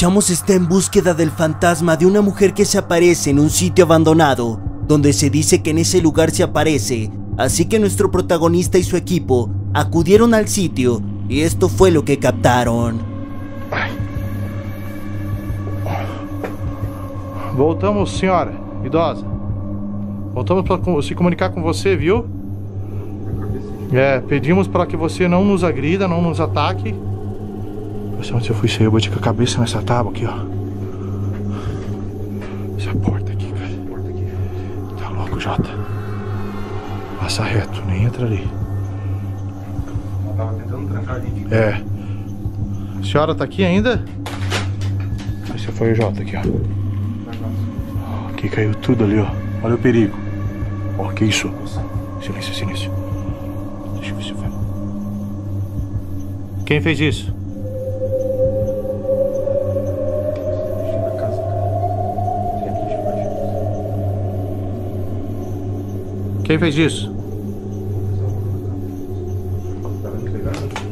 Chamos está en búsqueda del fantasma de una mujer que se aparece en un sitio abandonado, donde se dice que en ese lugar se aparece, así que nuestro protagonista y su equipo acudieron al sitio y esto fue lo que captaron. Voltamos, senhora idosa. Voltamos para se comunicar com você, viu? Pedimos para que você não nos agrida, não nos ataque. Você onde eu fui sair, eu bati com a cabeça nessa tábua aqui, ó. Essa porta aqui, cara. Tá louco, Jota. Passa reto, nem entra ali. Ela tava tentando trancar ali. É. A senhora tá aqui ainda? Esse foi o Jota aqui, ó. Aqui caiu tudo ali, ó. Olha o perigo. Ó, que isso? Silêncio, silêncio. Deixa eu ver se vai. Quem fez isso? Quem fez isso?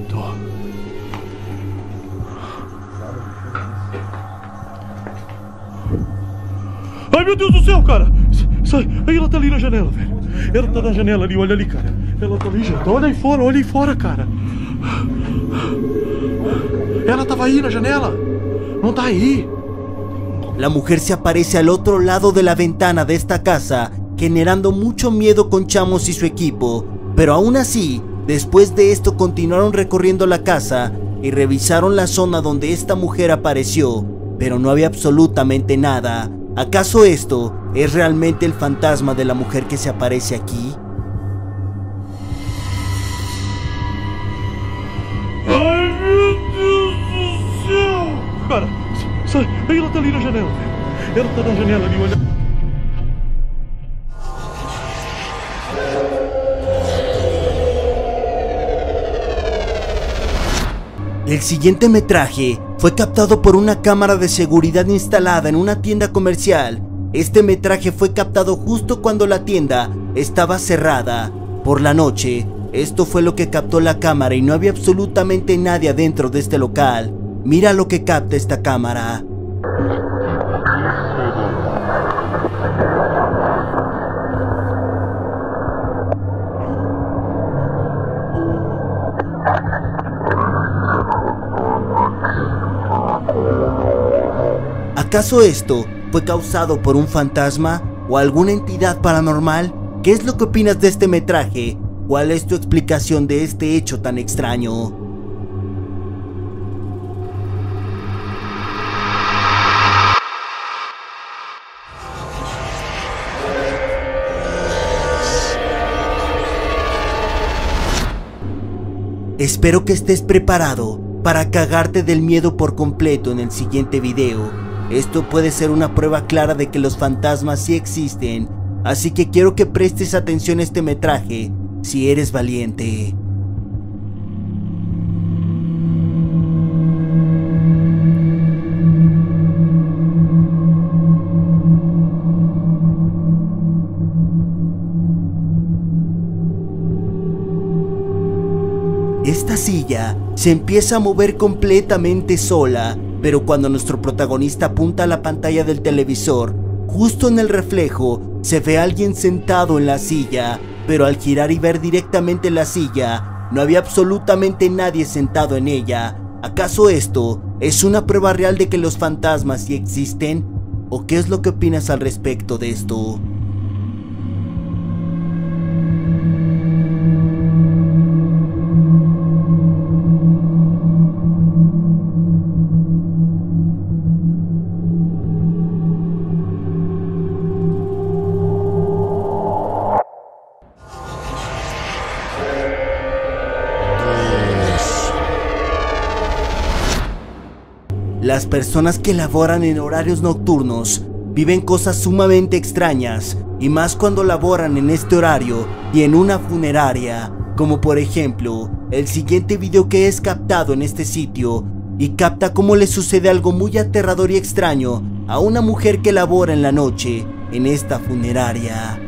Tô. Ai meu Deus do céu, cara! Sai! Aí ela tá ali na janela, velho. Ela tá na janela ali, olha ali, cara. Ela tá ali, gente. Olha aí fora, olha aí fora, cara. Ela tava aí na janela. Não tá aí. La mujer se aparece al otro lado de la ventana de esta casa, generando mucho miedo con Chamos y su equipo, pero aún así, después de esto continuaron recorriendo la casa y revisaron la zona donde esta mujer apareció, pero no había absolutamente nada. ¿Acaso esto es realmente el fantasma de la mujer que se aparece aquí? Cara, sai! Aí ela tá ali na janela. Ela. El siguiente metraje fue captado por una cámara de seguridad instalada en una tienda comercial. Este metraje fue captado justo cuando la tienda estaba cerrada. Por la noche, esto fue lo que captó la cámara y no había absolutamente nadie adentro de este local. Mira lo que capta esta cámara. ¿Acaso esto fue causado por un fantasma o alguna entidad paranormal? ¿Qué es lo que opinas de este metraje? ¿Cuál es tu explicación de este hecho tan extraño? Espero que estés preparado para cagarte del miedo por completo en el siguiente video. Esto puede ser una prueba clara de que los fantasmas sí existen, así que quiero que prestes atención a este metraje si eres valiente. Esta silla se empieza a mover completamente sola, pero cuando nuestro protagonista apunta a la pantalla del televisor, justo en el reflejo se ve a alguien sentado en la silla, pero al girar y ver directamente la silla, no había absolutamente nadie sentado en ella. ¿Acaso esto es una prueba real de que los fantasmas sí existen? ¿O qué es lo que opinas al respecto de esto? Personas que laboran en horarios nocturnos viven cosas sumamente extrañas y más cuando laboran en este horario y en una funeraria, como por ejemplo el siguiente video que es captado en este sitio y capta cómo le sucede algo muy aterrador y extraño a una mujer que labora en la noche en esta funeraria.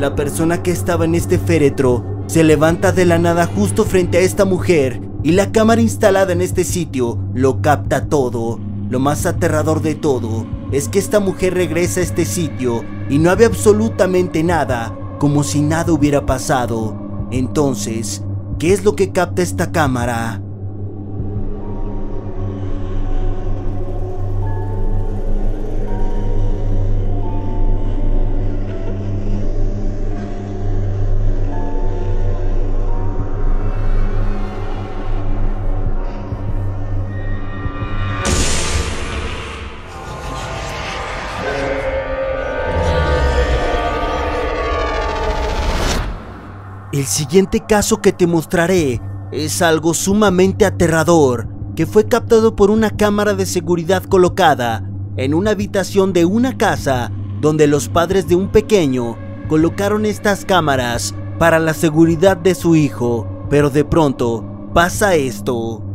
La persona que estaba en este féretro se levanta de la nada justo frente a esta mujer y la cámara instalada en este sitio lo capta todo. Lo más aterrador de todo es que esta mujer regresa a este sitio y no había absolutamente nada, como si nada hubiera pasado. Entonces, ¿qué es lo que capta esta cámara? El siguiente caso que te mostraré es algo sumamente aterrador que fue captado por una cámara de seguridad colocada en una habitación de una casa donde los padres de un pequeño colocaron estas cámaras para la seguridad de su hijo, pero de pronto pasa esto.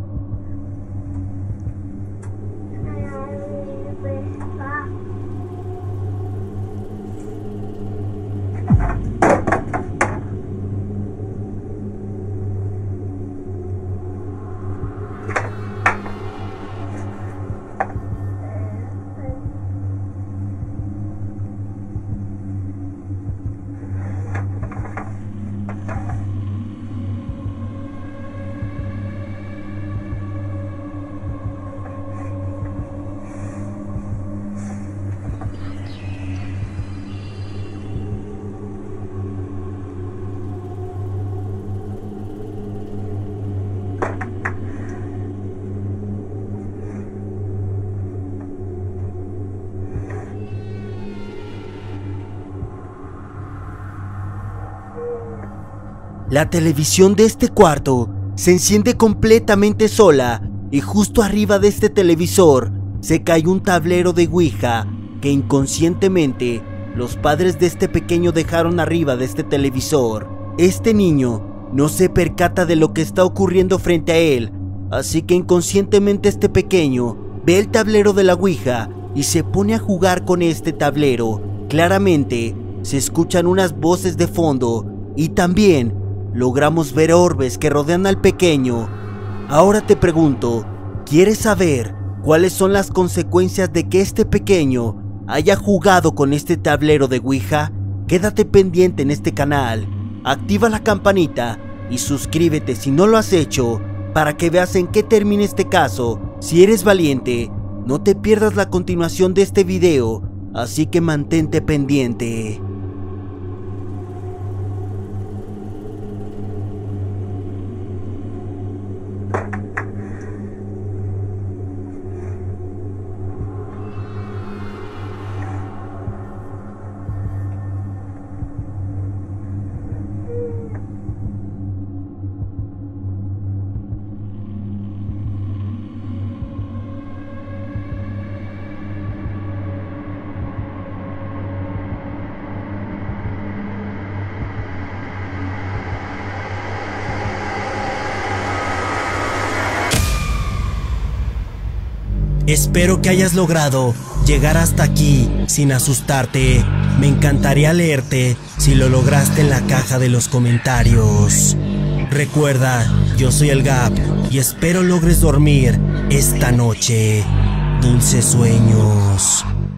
La televisión de este cuarto se enciende completamente sola y justo arriba de este televisor se cae un tablero de Ouija que inconscientemente los padres de este pequeño dejaron arriba de este televisor. Este niño no se percata de lo que está ocurriendo frente a él, así que inconscientemente este pequeño ve el tablero de la Ouija y se pone a jugar con este tablero. Claramente se escuchan unas voces de fondo y también logramos ver orbes que rodean al pequeño. Ahora te pregunto, ¿quieres saber cuáles son las consecuencias de que este pequeño haya jugado con este tablero de Ouija? Quédate pendiente en este canal, activa la campanita y suscríbete si no lo has hecho para que veas en qué termina este caso. Si eres valiente, no te pierdas la continuación de este video, así que mantente pendiente. Espero que hayas logrado llegar hasta aquí sin asustarte. Me encantaría leerte si lo lograste en la caja de los comentarios. Recuerda, yo soy el Gap y espero logres dormir esta noche. Dulces sueños.